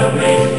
Parabéns.